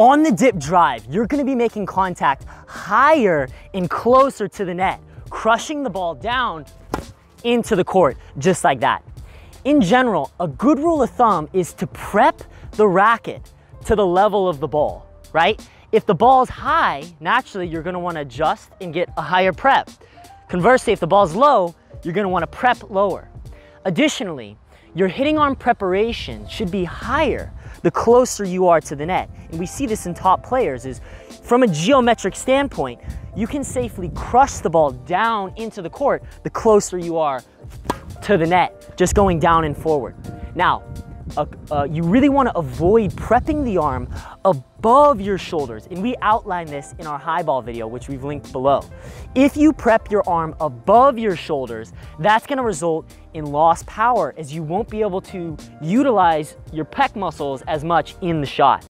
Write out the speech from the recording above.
On the dip drive, you're gonna be making contact higher and closer to the net, crushing the ball down into the court, just like that. In general, a good rule of thumb is to prep the racket to the level of the ball, right? If the ball's high, naturally you're gonna wanna adjust and get a higher prep. Conversely, if the ball's low, you're gonna wanna prep lower. Additionally, your hitting arm preparation should be higher the closer you are to the net. And we see this in top players is from a geometric standpoint, you can safely crush the ball down into the court the closer you are to the net, just going down and forward. Now, uh, you really want to avoid prepping the arm above your shoulders. And we outline this in our high ball video, which we've linked below. If you prep your arm above your shoulders, that's going to result in lost power as you won't be able to utilize your pec muscles as much in the shot.